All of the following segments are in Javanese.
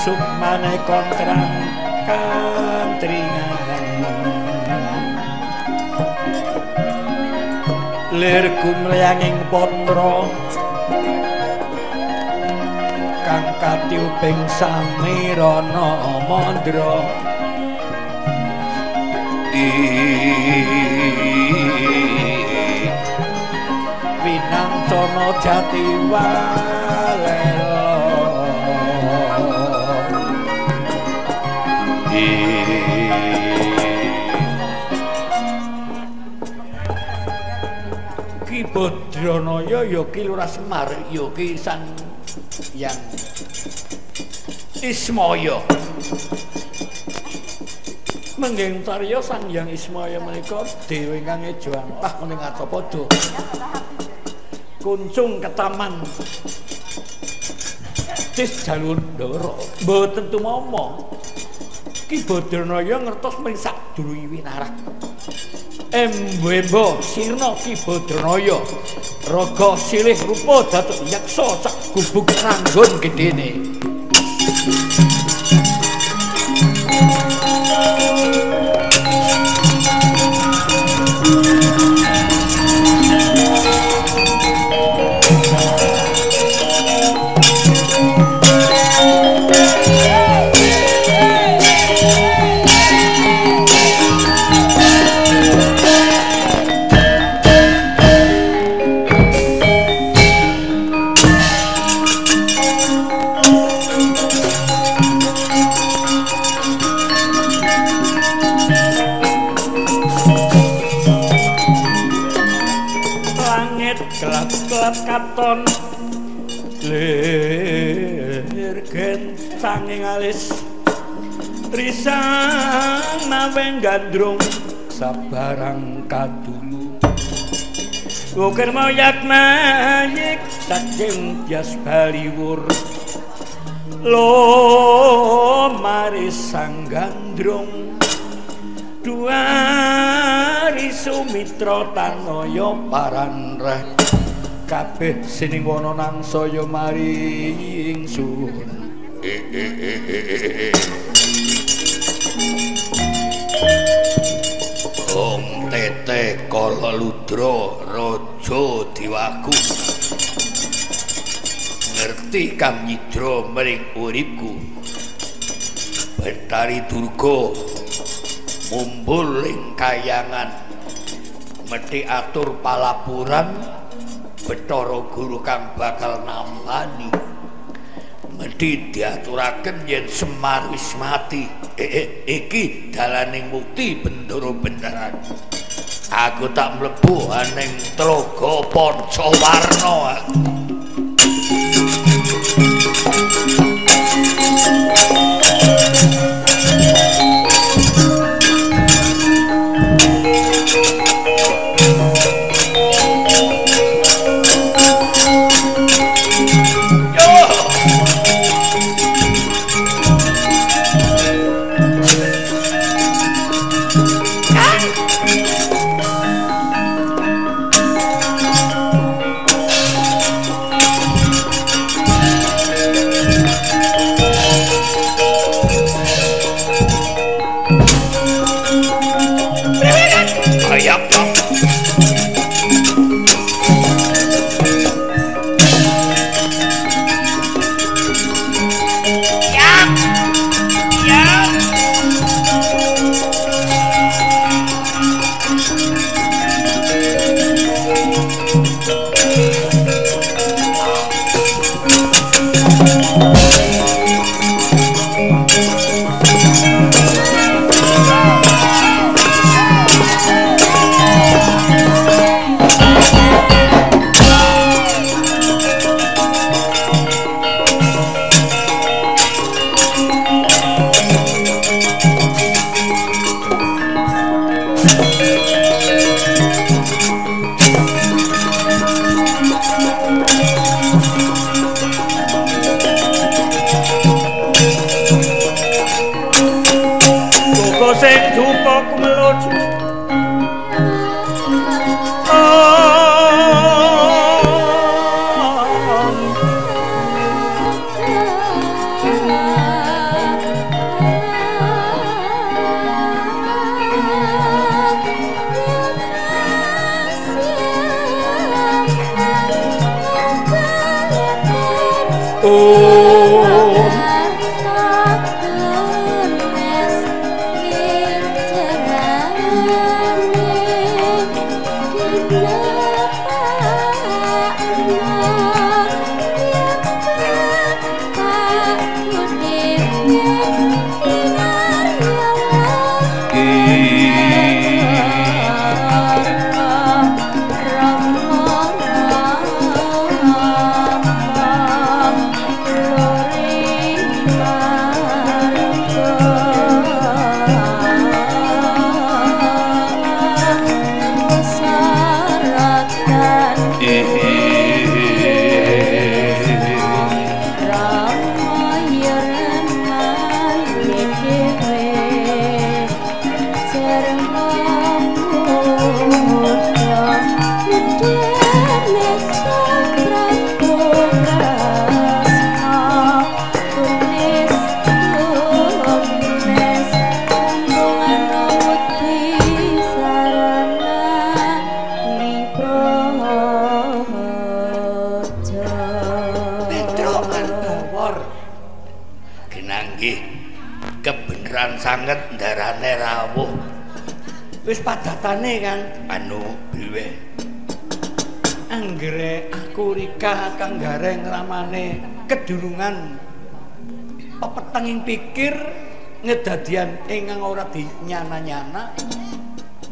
sukmane kontrang kantringan. Lir gumleyanging potra kang katiuping samirana mandra. Winangcana jati walela Ki Badranaya ya ki Lurah Semar ya ki Sang yang. Ismaya. Mengging Tarya Sang yang Ismaya menika dewe ingkang ejo antah mening Arcapada kuncung ke taman Cis Jalur Ndara mboten tumama Ki Badranaya ngertos mring sadurunge winarak. Embembo sirna Ki Badranaya. Raga silih rupa datuk yaksa sak gubuk ranggon gedene katon. Lir gencanging alis. Risang maweng gandrung. Sabarang kadulu Ukir moyak nayik saking bias baliwur. Lo maris sang gandrung. Duari sumitra tanoyo paranreh Kabeh sining wana nang saya mari ingsun Om tete kala ludra raja diwaku. Ngerti kang nyidra mring uripku. Betari Durga mumbul ing kayangan. Methi atur palapuran Bathara Guru kang bakal nampani Mesti diaturaken yen Semar wis mati. Eh, eh, iki dalaning mukti bendoro beneran. Aku tak mlebu aning Tlaga Pancawarna. Yo! Padatane kan? Anu biwe anggere aku rika kang gareng ramane kedurungan. Pepetenging pikir ngedadian ingkang ora dinyana-nyana.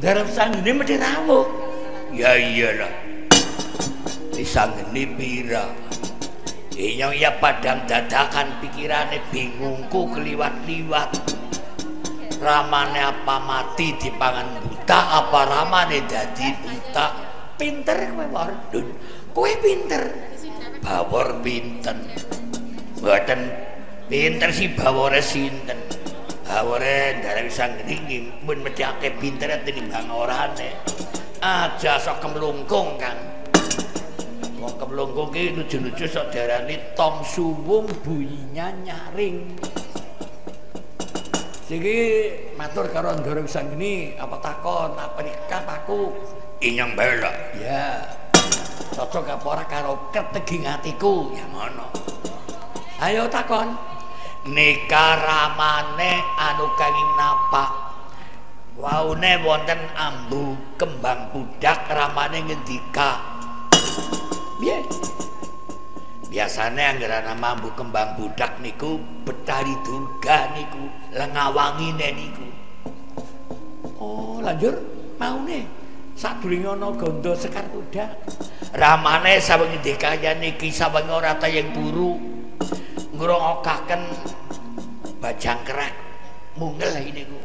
Darep sanggene mesti rawuh. Ya iyalah. Disanggene pira? Inyong ya padang dadakan pikirane bingungku keliwat-liwat ramane apa mati di pangan buta apa ramane dadi buta pinter kowe wardun kowe pinter. Bawor pinten? Mboten. Pinter si bawore sinten? Bawore dari sang ringing mun medhake pinter tinimbang orane. Aja sok kemlungkung kan wong kemlungkung ki lucu-lucu sok darani tom suwung bunyinya nyaring Jadi matur karo Ndoro Wisanggeni apa takon apa nikah aku inyong bela. Ya. Cocok apa ora karo keteging atiku ya ngono. Ayo takon. Nikah ramane anu kanging napa? Waune wonten ambu kembang budak ramane ngendika. Piye? Anggere nama ambu kembang budak niku Betari Durga niku. lengawangine niku. Oh, lanjur maune sadurunge ana gondo sekar kuda. Ramane sawengi dekaya niki sawengi ora tayeng buru. Ngrungokaken bajang kerak mungel ini ku.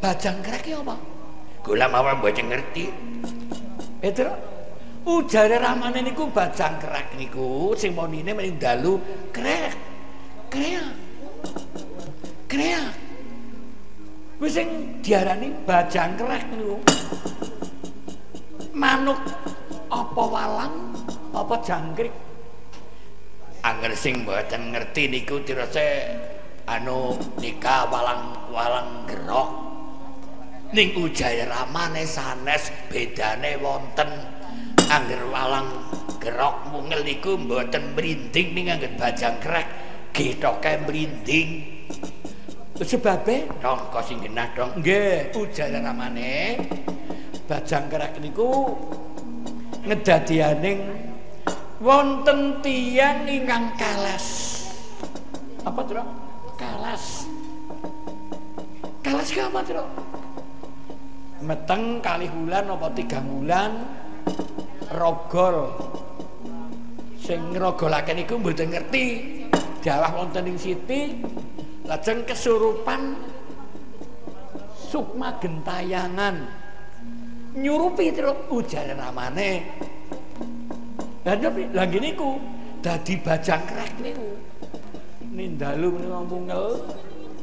Bajang kerak ki apa? Kula mawon mboten ngerti. Petro ujare ramane niku bajang kerak niku sing monine mung dalu krek. Krek. kreak. Wis sing diarani bajangkrek niku. Manuk apa walang apa jangkrik? Angger sing mboten ngerti niku tirose anu nikah walang-walang gerok. Ning ujaya ramane sanes bedane wonten angger walang gerok mungel niku mboten mrinding ning angger bajangkrek getoke mrinding. sebabe? Dong kok sing genah dong. Nggih. Ujane ramane. Bajang kerak niku ngedadianing wonten tiyang ingkang kalas. Apa tro kalas. Kalas ki apa tro meteng kali bulan apa tiga bulan rogol. Sing ngrogolake niku mboten ngerti. Jawah wonten ing siti. Lajeng kesurupan sukma gentayangan. Nyurupi terus ujar dan tapi lagi niku dadi bajang krek niku. Nindalu ngomongel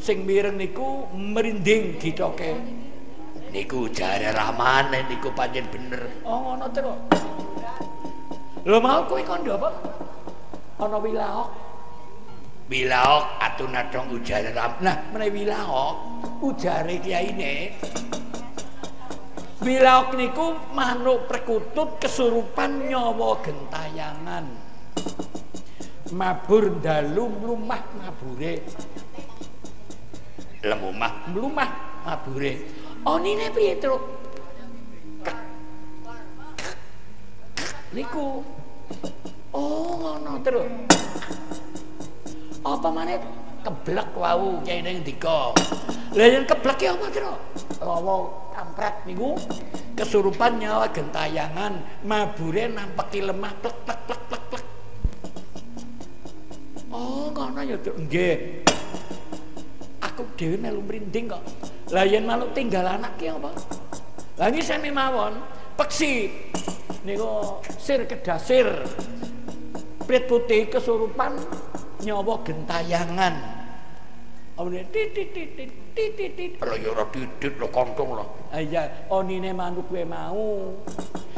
sing mireng niku merinding ditoke niku jare ramane niku pancen bener. Oh ngono terus. Lho mau kowe kondo apa? Ana wilaok. Wilaok atuna dong ujare ram. Nah, menawi wilaok ujare kiyaine. Wilaok niku manuk perkutut kesurupan nyawa gentayangan. mabur dalu mlumah mabure. Lemumah mlumah mabure onine piye truk niku. Oh ngono truk apa maneh keblek wau kene ndika lha yen keblek ya apa truk rawa kampret niku kesurupan nyawa gentayangan mabure nampeki lemah plek plek plek plek plek. Oh ngono ya truk nggih. Aku dhewe melu mrinding kok. Lah yen manuk tinggal anak ki apa? Lah iki sami mawon, peksi niku sir kedasir. Prit putih kesurupan nyawa gentayangan. Apa titit titit titit titit. Lho ya ora titit lho kontong lho. Ah iya, onine manuk kowe mau.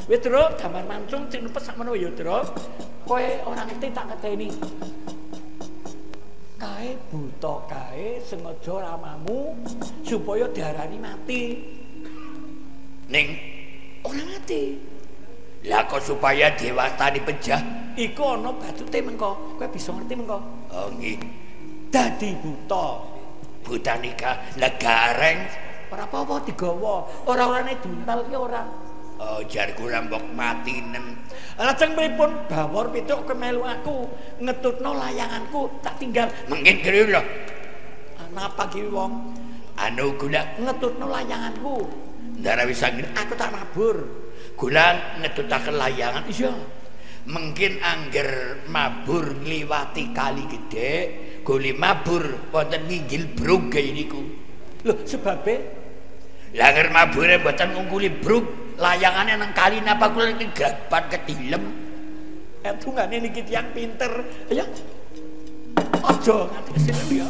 Wis Truk, gambar mancung sing nepes sak menawa ya, Truk. Kowe ora ngerti tak ngeteni. Kae buta kae sengaja ramamu supaya diarani mati. Ning ora mati. Lah kok supaya dewastani pejah. iku ana batute mengko kowe bisa ngerti mengko? Oh nggih. dadi buta. Botanika legareng. ora apa-apa digawa. Ora-orane duntal ki ora Oh jar kula mbok lajeng pripun? Bawor pituk kemelu aku. Ngetutno layanganku tak tinggal Mungkin kene lho. napa ki wong? Anu kula ngetutno layanganku. Ndara wis aku tak mabur. Kula ngetutaken layangan iya. Mungkin angger mabur ngliwati kali gede goli mabur wonten nginggil brug niku lho sebabe? Langer mabure mboten ngungkuli brug layangane nang kali napa kula ning graban kedilem Etungane niki tiyang pinter. Ya. Aja nganti kesini ya.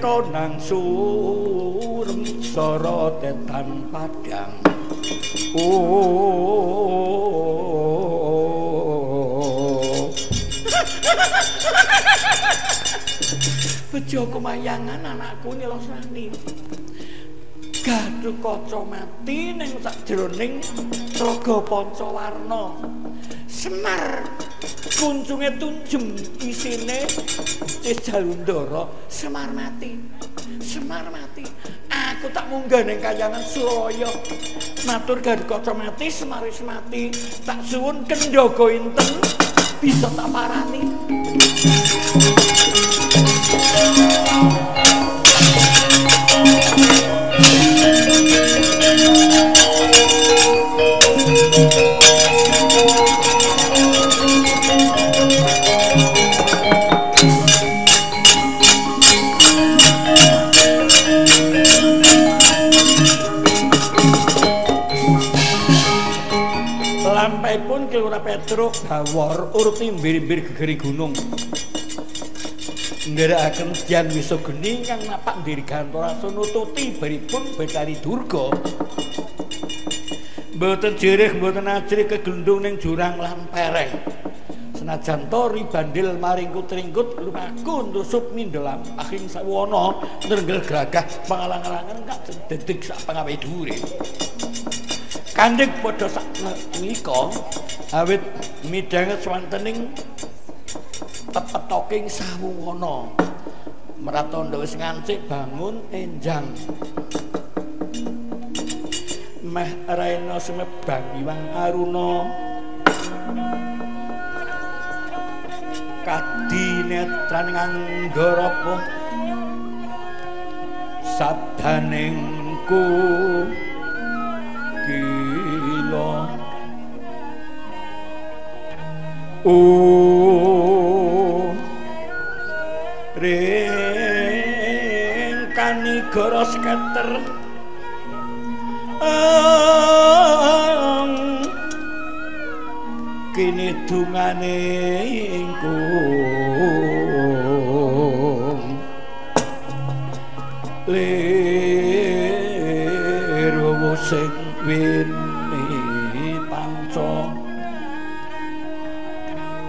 Tinolir kekonang surem sorotetan padang. Oh. Bejo kemayangan anakku nyelosani Gaduh kaca mati ning sakjroning Traga Pancawarna. Semar kuncunge tunjem isine Jalundara Semar mati. Semar mati. Aku tak munggah ning kayangan Suraya. Matur gaduh kaca mati Semar mati. Tak suwun kendhaga inten bisa tak parani. Petruk Bawor urut mbir-mbir gegeri gunung. Nderekaken Dian Wisogeni kang napak ndiri Gantara nututi baripun Betari Durga. Mboten jerih mboten ajrih kegendung ning jurang lan pereng. Senajan to ribandil maringkut ringkut lumaku ntusuk mindelam akhing sawana nrenggel gagah pangalang-alangan kak dedeg sak pangawe dhuwure. Kandhing padha sak nika awit midanget swantening tepetoking sawuwana. Mratandha wis ngancik bangun enjang. Meh raina semebang Iwang Aruna. kadi netran nganggara sabdaningku ring kanigara skater kini dungane ingkung. Liru sing wini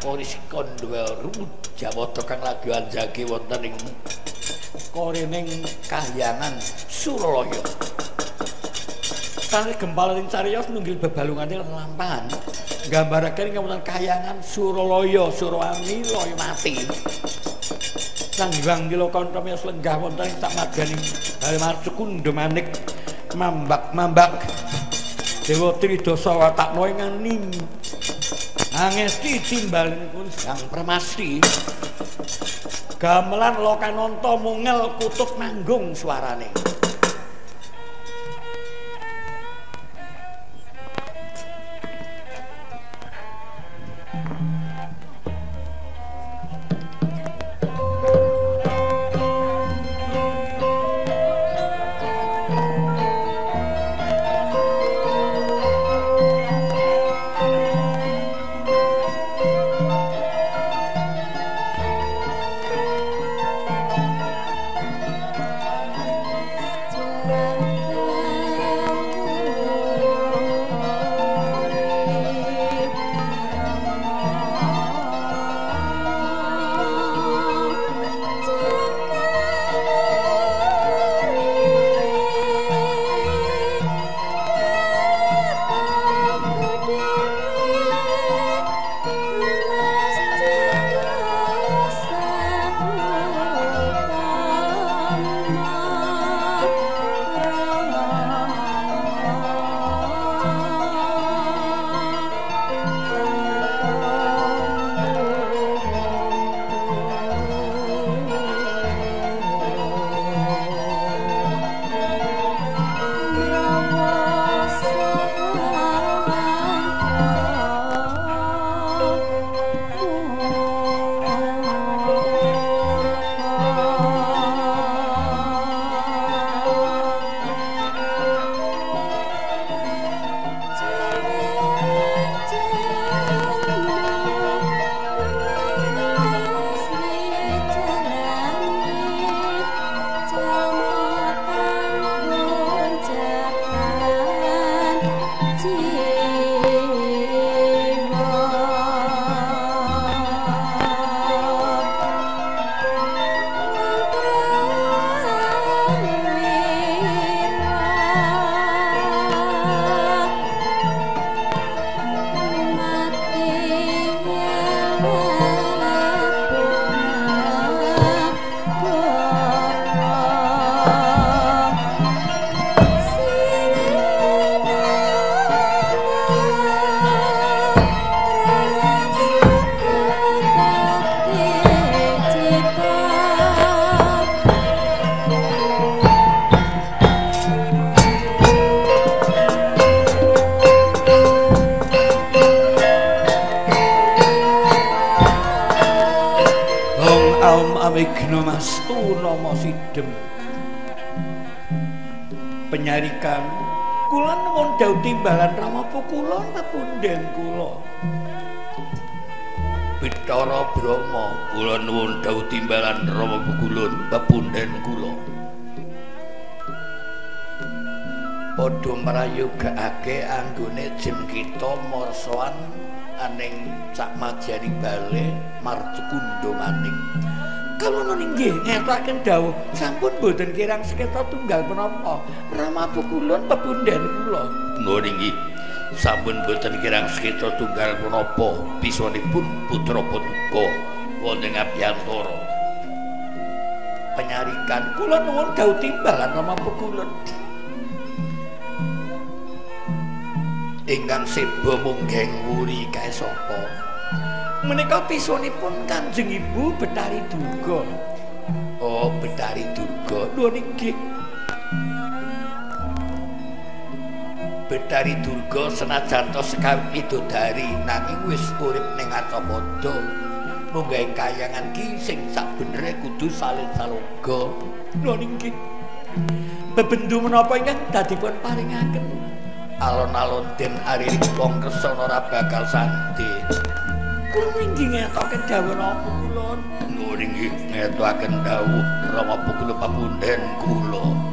polis kondwel. Rumut jawata kang lagi anjagi wonten ing korening kahyangan suralaya. Sare gempal ing cariyos nunggil bebalungane lampahan. Gambarake ing wonten kahyangan suralaya. Surawani loyo mati. Sang hyang kila kanca miyos lenggah wonten ing sak madyaning bali marcu kundemanik mambak-mambak. Dewa Tridasa ing ning angesti timbalinipun sang permasti. Gamelan lokananta mungel kutub manggung suarane Penyarikan Kula nuwun dawuh timbalan Ramapu kula pepunden kula. Bithara Brahma kula nuwun dawuh timbalan Ramapu kula pepunden kula. Padha mrayogakake anggone jem kita marsoan aning sak majani bale marcukundo maning kalau nggih. Ngetaken dawuh sampun boten kirang seketa tunggal menapa rama pukulun pepundhen kula. Nuwun inggih. Sampun boten kirang seketa tunggal menapa bisanipun putra patuko wonten ngabiyantara penyarikan kula nuwun dawuh timbalan rama pukulun ingkang seba munggeng wuri kae sapa menika pisonipun Kanjeng Ibu Betari Durga oh Betari Durga lho niki. Betari Durga senajan to sekawit widodari nanging wis urip ning Arcapada munggah kayangan ki sing sakbenere kudu salin saloga. Lho niki. Bebendu menapa ingkang dadi pun paringaken. Alon-alon den ari wong kesana ora bakal santi. Kula inggih ngetoke dawuh napa kula? Inggih ngetokaken dawuh Rama Pukul papunden kula.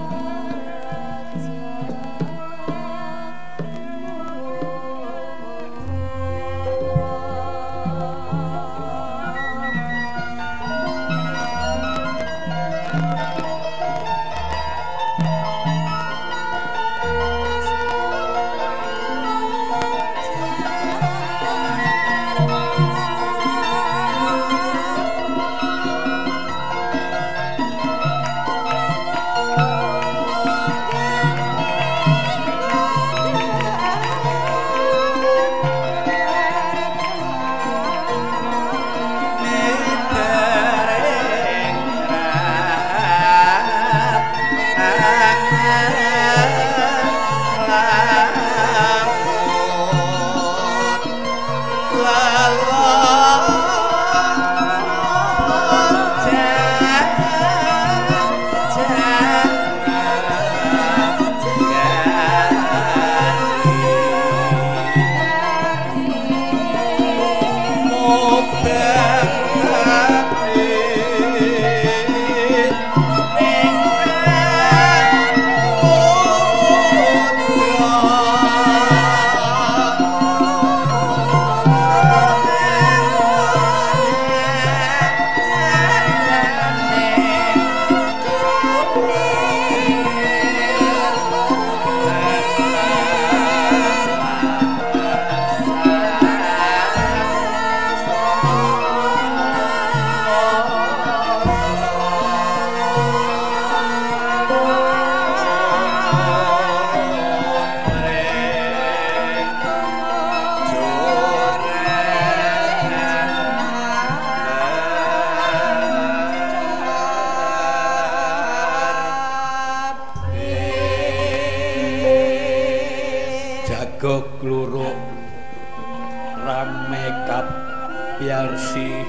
yarsi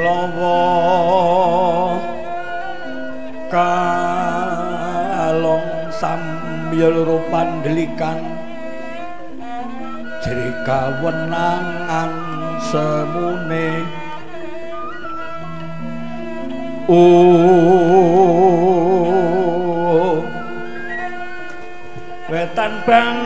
lawa kalong samyul rupan delikan jeri semune. Uh wetan bang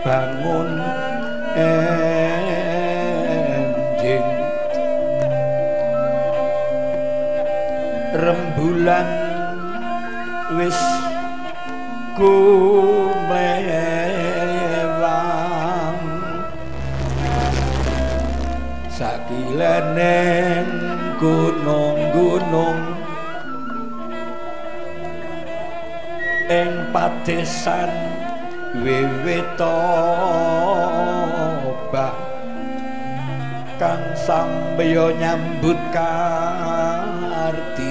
bangun enjing rembulan wis ku mewang sakilenen gunung-gunung ing padesan. wiwitoba kang sambeyo nyambut karti.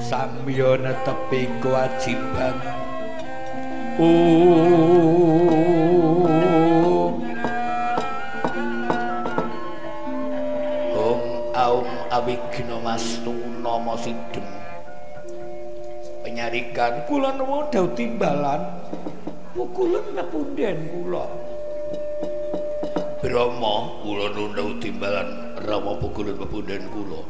Sambeyo netepi kewajiban. Om Aum awigna Mastu nama Sidung penyarikan kula nuwun dawuh timbalan. Pukulan ngapunden kula. Brahma kula nuwun dawuh timbalan Rama pukulan ngapunden kula.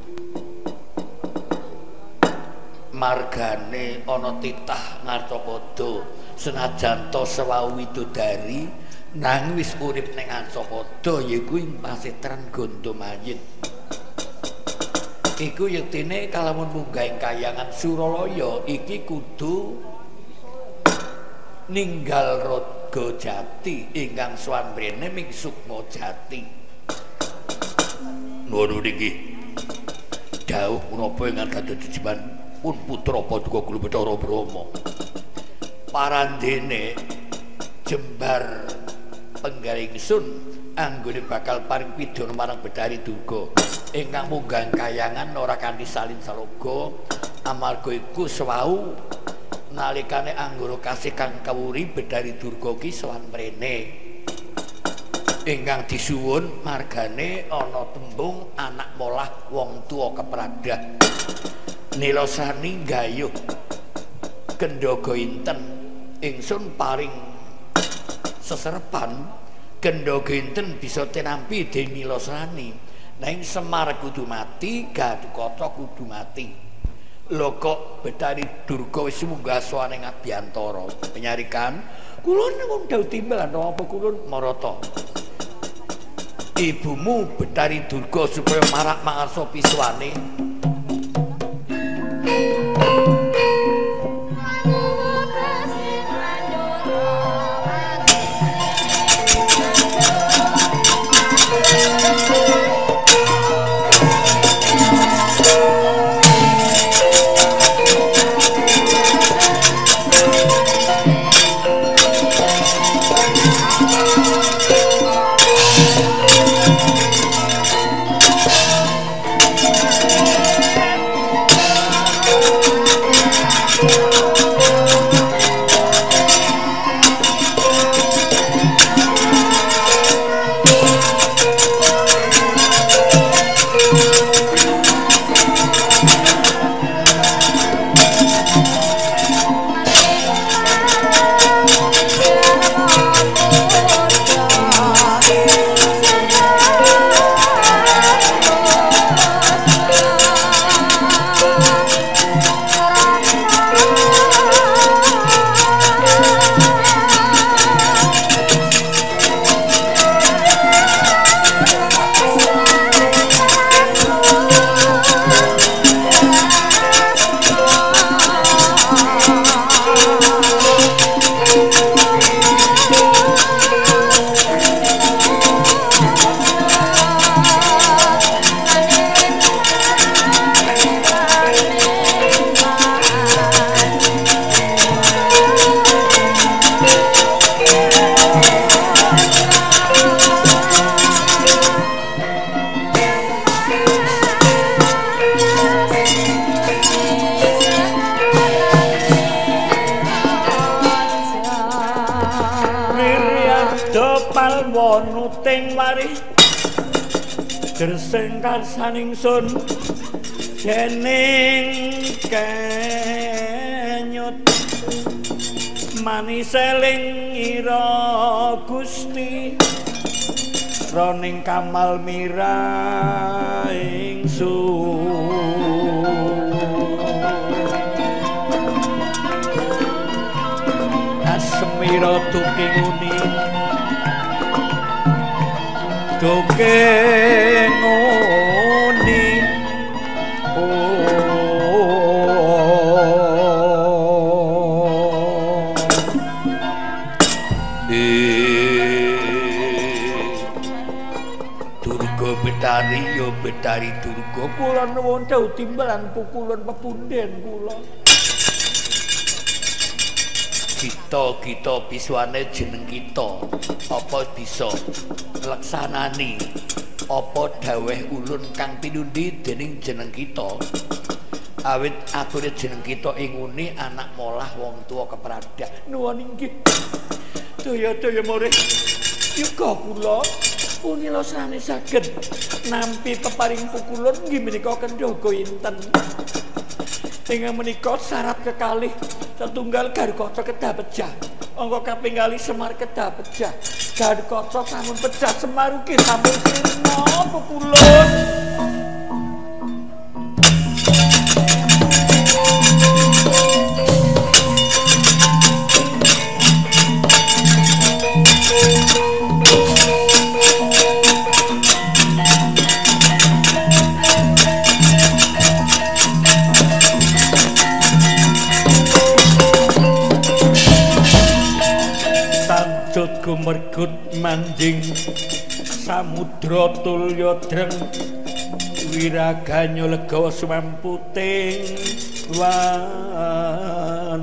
Margane ana titah Ngarcapada senajan to sewau widodari nang wis urip ning Ngarcapada yaiku ing pasetran Gondomayit iku yektine kalamun munggah ing kayangan Suralaya iki kudu ninggal Raga Jati ingkang swan ming Sukma Jati. Ngono niki. Dawuh menapa ingkang dados jiban pun putra Paduka Guru Bathara Brahma. Parandene jembar penggaring sun anggone bakal paring pidana marang Bedari Durga. ingkang munggah kayangan ora kanthi salin saloga. Amarga iku sewau nalikane anggara kasih kang kawuri bedari durga ki sowan mrene. Ingkang disuwun margane ana tembung anak molah wong tuwa kepradah. Nilosani gayuh kendhaga inten ingsun paring seserpan kendhaga inten bisa tinampi dening nilosani Neng Semar kudu mati, Gadukaca kudu mati. Lho kok Betari Durga wis munggah sowane Ngabiyantara. Penyarikan, kula nuwun dawuh timbal apa kula marata. Ibumu Betari Durga supaya marak mangarsa piswane. Karsaning sun dening kenyut. Manis eling ira gusti roning kamal mira ingsun asmira tuking betari durga kula nuwun dawuh timbalan pukulan pepunden kula. Kita kita biswane jeneng kita apa bisa laksanani apa daweh ulun kang pinundi dening jeneng kita? Awit ature jeneng kita ing uni anak molah wong tua kepradak. Nuwun inggih. Daya-daya murid yuga kula uni lasane saged nampi peparing pukulun nggih menika kendhaga inten Ing menika syarat kekalih setunggal Garukaca kedah pecah. Angka kaping kalih Semar kedah pecah. Garukaca sampun pecah Semar ugi sampun sirna pepulun. Gumergut manjing samudra tulya dreng wiraganyo legawa sumamputing wan